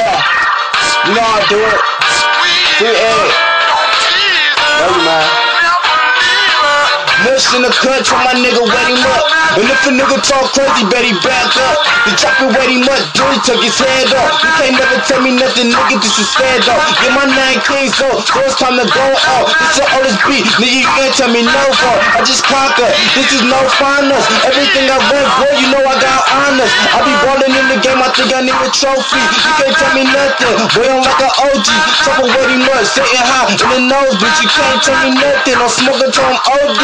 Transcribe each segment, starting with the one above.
You know I do it. Free. Love you, man. Nush in the tell my nigga wet him up. And if a nigga talk crazy, bet he back up. The chopper wet him up, Julie took his head off. You can't never tell me nothing, nigga, this is stand off. Get my nine king, so, so it's time to go off. This your oldest beat, nigga, you can't tell me no for. I just conquer, this is no finals. Everything I rap, boy, you know I got honors. I be ballin' in I need a trophy. You can't tell me nothing, boy, I'm like an OG. Chopper wet him up, sitting high in the nose, bitch, you can't tell me nothing. I'm smoking till I'm OD.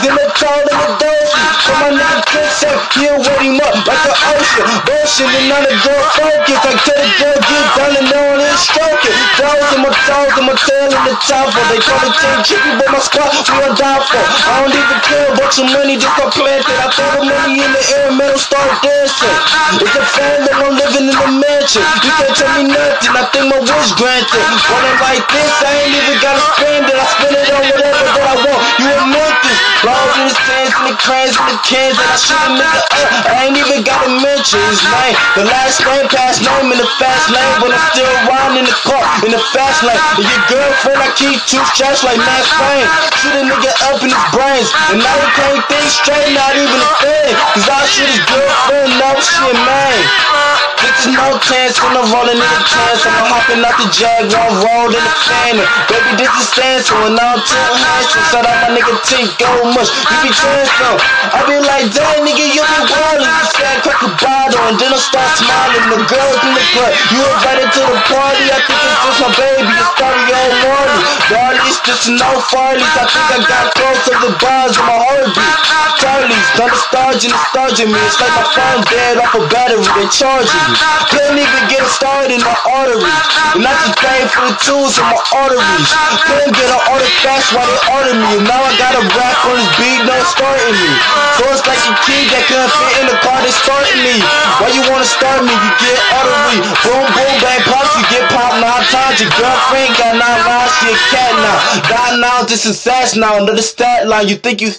In the cold and the dosey. So my nigga Chris said he'll wet him up like the ocean. Bullshit and not a girl focus. I tell the girl get down and on and stroke it. In my toes and my tail in the top. They call it team chippy, but my squad we on die for. I don't even care about your money, just got planted. I throw money in metal start dancing. It's a fan I'm living in a mansion. You can't tell me nothing. I think my wish granted. Running like this, I ain't even gotta spend it. I spend it on whatever that I want. You a Memphis, laws in the stands and the crayons and the cans that I shoot a nigga up. I ain't even gotta his. The last name, past name in the fast lane, but I'm still riding in the car in the fast lane. And your girlfriend, I keep two straps like Max Payne. Shoot a nigga up in his brains, and now he can't think straight, not even a thing. Cause I shoot his girlfriend, now shit, man. Is no chance when I'm rolling in the chance. I'm hopping out the while I'm rolled in the fan. Baby, this is Sansa when I'm too handsome. Shout out my nigga T, go much. You be transom. I be like, dang, then I start smiling. The girls in the club, you invited to the party. I think it's just my baby. It's started all morning. Darlie's just no farlies. I think I got close to the bars of my heartbeat. Charlie's the the stars in me. It's like my phone dead off a battery. They charging me. Couldn't even get it started in my arteries. And I just pay the tools in my arteries. Couldn't get an order fast while they order me. And now I got a rap on this beat, no starting me. So it's like a kid that couldn't fit in the car, they starting me. Why you wanna start me? You get artery. Boom, boom, bang, pops, you get popped nine times. Your girlfriend got nine lives, she a cat now. Die now, this is sass now. Under the stat line, you think you